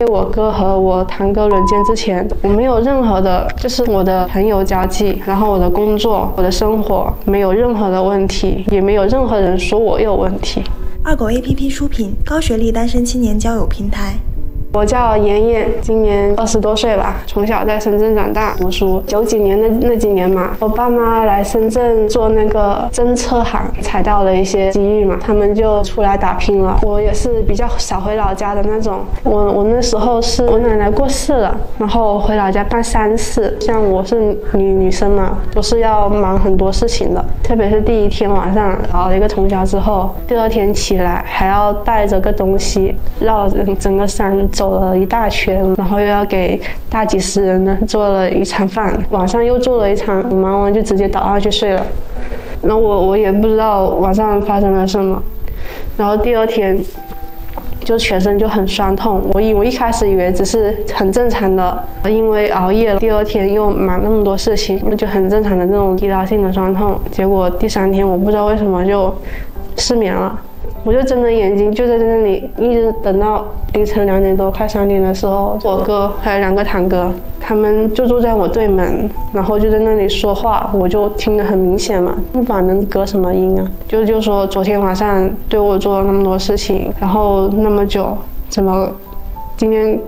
在我哥和我堂哥轮奸之前，我没有任何的，就是我的朋友交际，然后我的工作、我的生活没有任何的问题，也没有任何人说我有问题。二狗 APP 出品，高学历单身青年交友平台。我叫妍妍，今年二十多岁吧，从小在深圳长大读书。九几年那那几年嘛，我爸妈来深圳做那个侦测行，踩到了一些机遇嘛，他们就出来打拼了。我也是比较少回老家的那种。我我那时候是我奶奶过世了，然后回老家办丧事。像我是女女生嘛，都是要忙很多事情的，特别是第一天晚上熬了一个通宵之后，第二天起来还要带着个东西绕整个山。走了一大圈，然后又要给大几十人呢做了一餐饭，晚上又做了一场，忙完就直接倒下去睡了。然后我我也不知道晚上发生了什么，然后第二天就全身就很酸痛。我以我一开始以为只是很正常的，因为熬夜了，第二天又忙那么多事情，那就很正常的那种疲劳性的酸痛。结果第三天我不知道为什么就失眠了。我就睁着眼睛，就在那里一直等到凌晨两点多，快三点的时候，我哥还有两个堂哥，他们就坐在我对门，然后就在那里说话，我就听得很明显嘛，不管能隔什么音啊，就就说昨天晚上对我做了那么多事情，然后那么久，怎么今天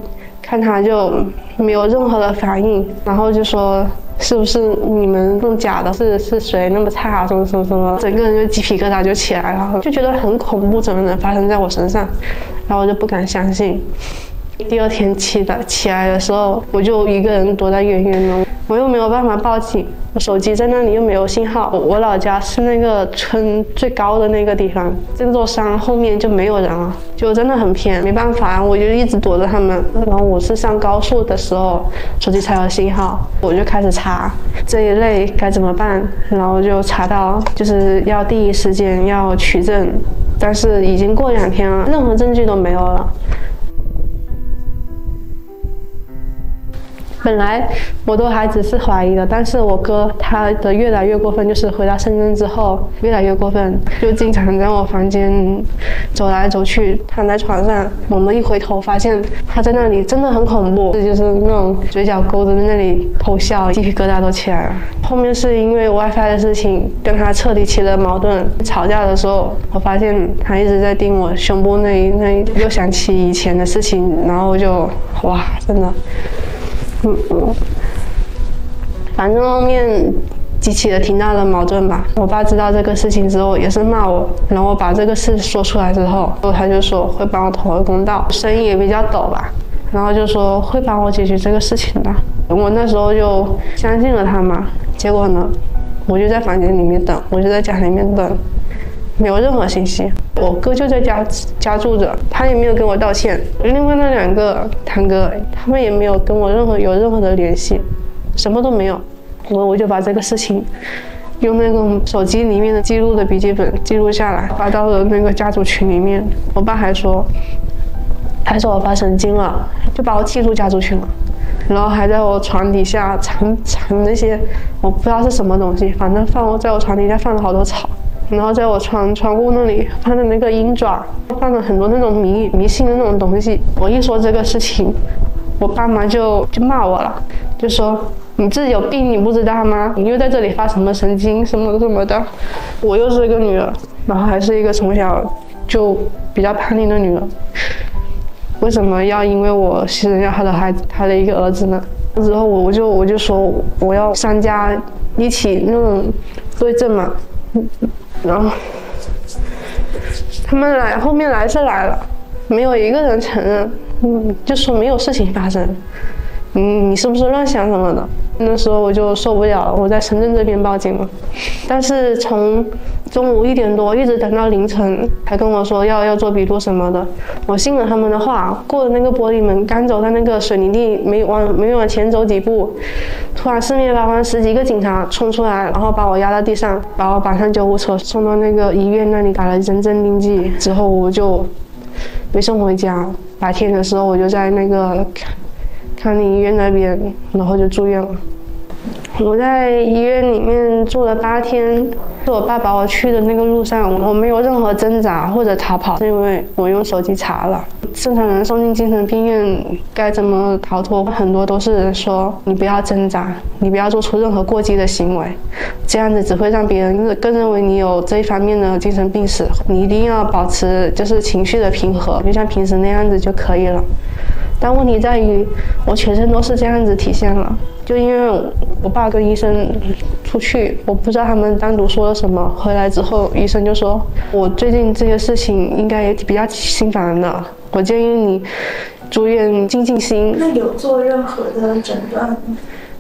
看他就没有任何的反应，然后就说。是不是你们弄假的？是是谁那么差啊？什么什么什么？整个人就鸡皮疙瘩就起来了，就觉得很恐怖，怎么能发生在我身上？然后我就不敢相信。第二天起的起来的时候，我就一个人躲在远远的，我又没有办法报警，我手机在那里又没有信号。我老家是那个村最高的那个地方，这座山后面就没有人了，就真的很偏，没办法，我就一直躲着他们。然后我是上高速的时候，手机才有信号，我就开始查这一类该怎么办，然后就查到就是要第一时间要取证，但是已经过两天了，任何证据都没有了。本来我都还只是怀疑的，但是我哥他的越来越过分，就是回到深圳之后越来越过分，就经常在我房间走来走去，躺在床上，猛地一回头发现他在那里，真的很恐怖，这就是那种嘴角勾着在那里偷笑，鸡皮疙瘩都起来了。后面是因为 WiFi 的事情跟他彻底起了矛盾，吵架的时候，我发现他一直在盯我胸部那一那，又想起以前的事情，然后就哇，真的。嗯，反正后面激起了挺大的矛盾吧。我爸知道这个事情之后也是骂我，然后我把这个事说出来之后，他就说会帮我讨回公道，声音也比较抖吧，然后就说会帮我解决这个事情的。我那时候就相信了他嘛。结果呢，我就在房间里面等，我就在家里面等。没有任何信息，我哥就在家家住着，他也没有跟我道歉。另外那两个堂哥，他们也没有跟我任何有任何的联系，什么都没有。我我就把这个事情用那个手机里面的记录的笔记本记录下来，发到了那个家族群里面。我爸还说，还说我发神经了，就把我踢出家族群了，然后还在我床底下藏藏那些我不知道是什么东西，反正放我在我床底下放了好多草。然后在我窗窗户那里放的那个鹰爪，放了很多那种迷迷信的那种东西。我一说这个事情，我爸妈就就骂我了，就说你自己有病你不知道吗？你又在这里发什么神经什么什么的。我又是一个女儿，然后还是一个从小就比较叛逆的女儿，为什么要因为我牺牲掉他的孩子，他的一个儿子呢？之后我我就我就说我要三家一起那种对证嘛。然后他们来，后面来是来了，没有一个人承认，嗯，就说没有事情发生，嗯，你是不是乱想什么的？那时候我就受不了了，我在深圳这边报警了，但是从中午一点多一直等到凌晨，还跟我说要要做笔录什么的，我信了他们的话，过了那个玻璃门，刚走到那个水泥地，没往没往前走几步，突然四面八方十几个警察冲出来，然后把我压到地上，把我绑上救护车，送到那个医院那里打了一针镇定剂，之后我就被送回家。白天的时候我就在那个。康宁医院那边，然后就住院了。我在医院里面住了八天，是我爸把我去的那个路上，我没有任何挣扎或者逃跑，是因为我用手机查了。正常人送进精神病院该怎么逃脱？很多都是说你不要挣扎，你不要做出任何过激的行为，这样子只会让别人更认为你有这一方面的精神病史。你一定要保持就是情绪的平和，就像平时那样子就可以了。但问题在于，我全身都是这样子体现了，就因为我爸跟医生出去，我不知道他们单独说了什么。回来之后，医生就说我最近这些事情应该也比较心烦的，我建议你住院静静心。那有做任何的诊断吗？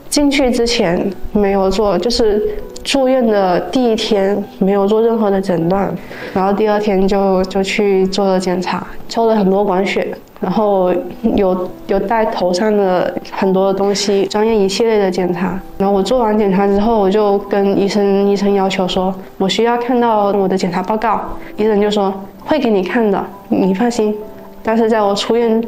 进去之前没有做，就是住院的第一天没有做任何的诊断，然后第二天就就去做了检查，抽了很多管血。然后有有戴头上的很多的东西，专业一系列的检查。然后我做完检查之后，我就跟医生医生要求说，我需要看到我的检查报告。医生就说会给你看的，你放心。但是在我出院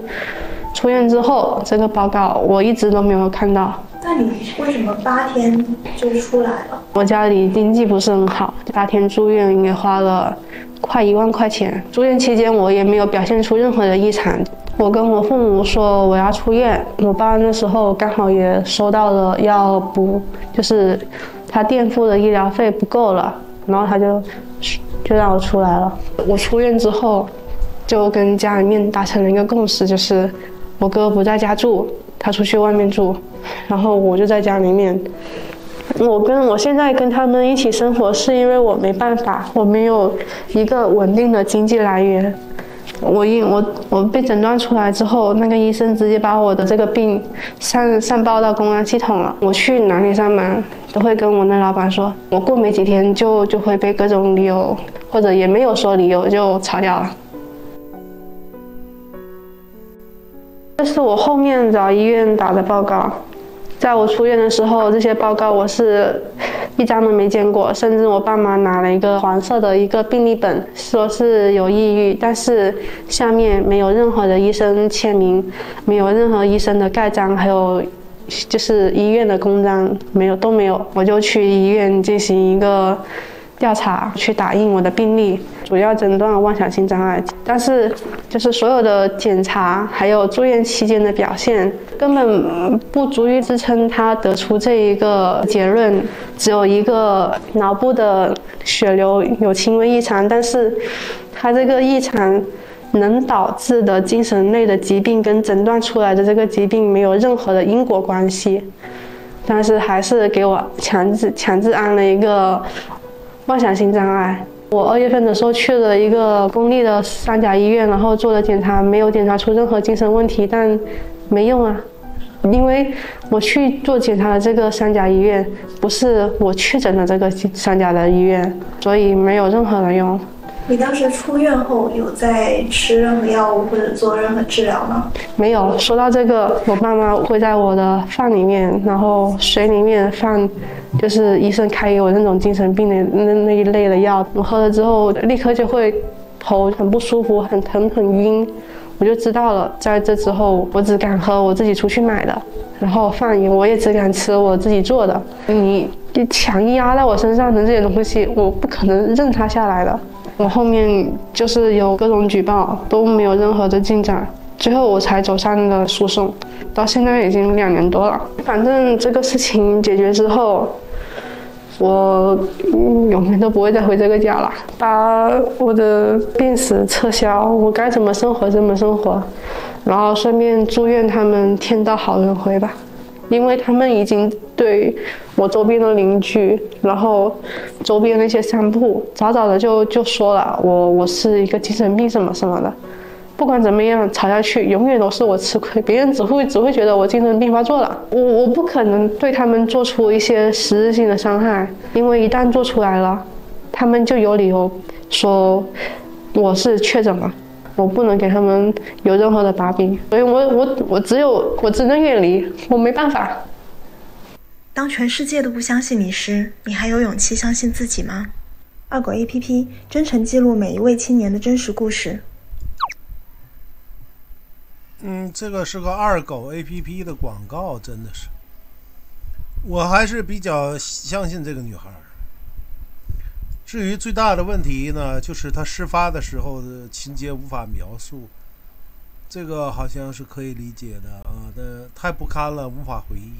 出院之后，这个报告我一直都没有看到。那你为什么八天就出来了？我家里经济不是很好，八天住院也花了快一万块钱。住院期间我也没有表现出任何的异常。我跟我父母说我要出院，我爸那时候刚好也收到了要补，就是他垫付的医疗费不够了，然后他就就让我出来了。我出院之后，就跟家里面达成了一个共识，就是我哥不在家住，他出去外面住，然后我就在家里面。我跟我现在跟他们一起生活，是因为我没办法，我没有一个稳定的经济来源。我因我我被诊断出来之后，那个医生直接把我的这个病上上报到公安系统了。我去哪里上班，都会跟我那老板说，我过没几天就就会被各种理由，或者也没有说理由就炒掉了。这是我后面找医院打的报告。在我出院的时候，这些报告我是一张都没见过，甚至我爸妈拿了一个黄色的一个病历本，说是有抑郁，但是下面没有任何的医生签名，没有任何医生的盖章，还有就是医院的公章，没有都没有，我就去医院进行一个。调查去打印我的病历，主要诊断妄想性障碍，但是就是所有的检查还有住院期间的表现，根本不足以支撑他得出这一个结论。只有一个脑部的血流有轻微异常，但是他这个异常能导致的精神类的疾病跟诊断出来的这个疾病没有任何的因果关系，但是还是给我强制强制安了一个。妄想性障碍，我二月份的时候去了一个公立的三甲医院，然后做了检查，没有检查出任何精神问题，但没用啊，因为我去做检查的这个三甲医院不是我确诊的这个三甲的医院，所以没有任何的用。你当时出院后有在吃任何药物或者做任何治疗吗？没有。说到这个，我爸妈会在我的饭里面，然后水里面放，就是医生开给我那种精神病的那那一类的药。我喝了之后，立刻就会头很不舒服，很疼很晕，我就知道了。在这之后，我只敢喝我自己出去买的，然后饭也我也只敢吃我自己做的。你你强压在我身上的这些东西，我不可能任它下来的。我后面就是有各种举报，都没有任何的进展，最后我才走上了诉讼，到现在已经两年多了。反正这个事情解决之后，我永远都不会再回这个家了，把我的病史撤销，我该怎么生活怎么生活，然后顺便祝愿他们天道好轮回吧。因为他们已经对我周边的邻居，然后周边那些商铺，早早的就就说了，我我是一个精神病什么什么的。不管怎么样，吵下去永远都是我吃亏，别人只会只会觉得我精神病发作了。我我不可能对他们做出一些实质性的伤害，因为一旦做出来了，他们就有理由说我是确诊了。我不能给他们有任何的把柄，所以我我我只有我只能远离，我没办法。当全世界都不相信你时，你还有勇气相信自己吗？二狗 A P P 真诚记录每一位青年的真实故事。嗯，这个是个二狗 A P P 的广告，真的是。我还是比较相信这个女孩。至于最大的问题呢，就是他事发的时候的情节无法描述，这个好像是可以理解的啊，的太不堪了，无法回忆。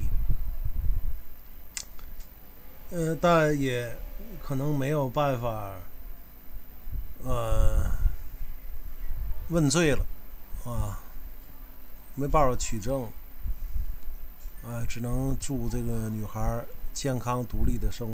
呃，但也可能没有办法，呃，问罪了啊，没办法取证。啊，只能祝这个女孩健康独立的生活。